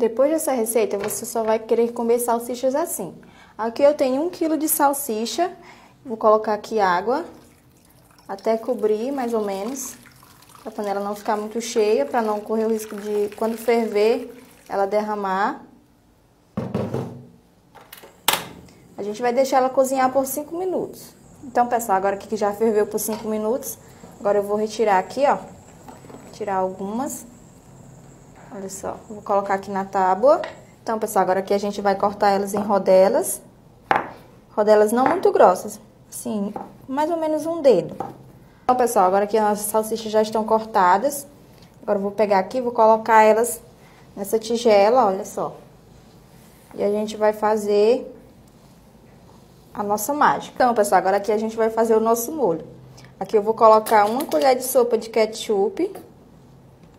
Depois dessa receita, você só vai querer comer salsichas assim. Aqui eu tenho um quilo de salsicha, vou colocar aqui água, até cobrir mais ou menos, a panela não ficar muito cheia, para não correr o risco de, quando ferver, ela derramar. A gente vai deixar ela cozinhar por 5 minutos. Então, pessoal, agora que já ferveu por 5 minutos, agora eu vou retirar aqui, ó, tirar algumas. Olha só, vou colocar aqui na tábua. Então, pessoal, agora aqui a gente vai cortar elas em rodelas. Rodelas não muito grossas, assim, mais ou menos um dedo. Então, pessoal, agora que as salsichas já estão cortadas, agora eu vou pegar aqui vou colocar elas nessa tigela, olha só. E a gente vai fazer a nossa mágica. Então, pessoal, agora aqui a gente vai fazer o nosso molho. Aqui eu vou colocar uma colher de sopa de ketchup.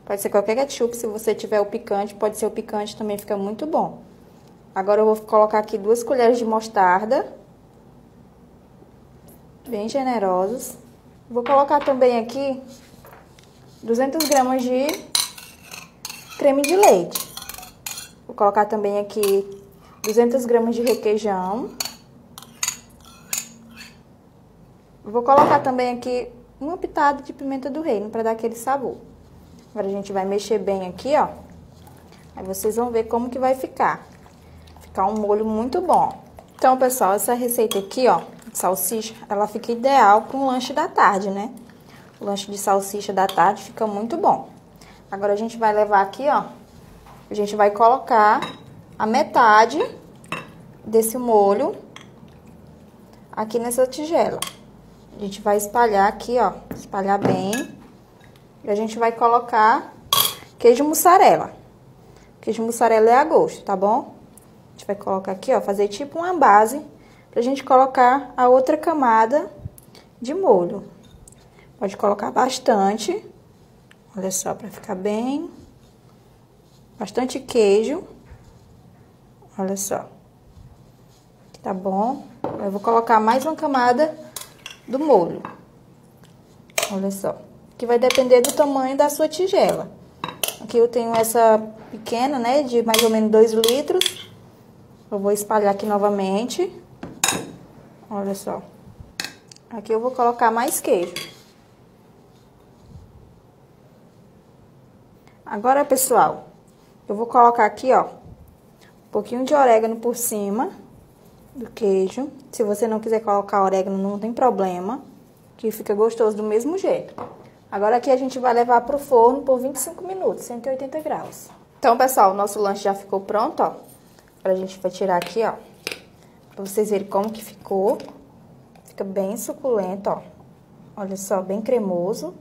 Pode ser qualquer ketchup, se você tiver o picante, pode ser o picante, também fica muito bom. Agora eu vou colocar aqui duas colheres de mostarda. Bem generosos. Vou colocar também aqui 200 gramas de creme de leite. Vou colocar também aqui 200 gramas de requeijão. Vou colocar também aqui uma pitada de pimenta do reino para dar aquele sabor. Agora a gente vai mexer bem aqui, ó. Aí vocês vão ver como que vai ficar. Ficar um molho muito bom. Então, pessoal, essa receita aqui, ó, de salsicha, ela fica ideal para um lanche da tarde, né? O lanche de salsicha da tarde fica muito bom. Agora a gente vai levar aqui, ó. A gente vai colocar a metade desse molho aqui nessa tigela. A gente vai espalhar aqui, ó, espalhar bem. E a gente vai colocar queijo mussarela. Queijo mussarela é a gosto, tá bom? A gente vai colocar aqui, ó, fazer tipo uma base pra gente colocar a outra camada de molho. Pode colocar bastante. Olha só, pra ficar bem. Bastante queijo. Olha só. Tá bom? Eu vou colocar mais uma camada do molho. Olha só que vai depender do tamanho da sua tigela. Aqui eu tenho essa pequena, né, de mais ou menos 2 litros. Eu vou espalhar aqui novamente. Olha só. Aqui eu vou colocar mais queijo. Agora, pessoal, eu vou colocar aqui, ó, um pouquinho de orégano por cima do queijo. Se você não quiser colocar orégano, não tem problema, que fica gostoso do mesmo jeito. Agora aqui a gente vai levar pro forno por 25 minutos, 180 graus. Então, pessoal, o nosso lanche já ficou pronto, ó. Agora a gente vai tirar aqui, ó. Pra vocês verem como que ficou. Fica bem suculento, ó. Olha só, bem cremoso.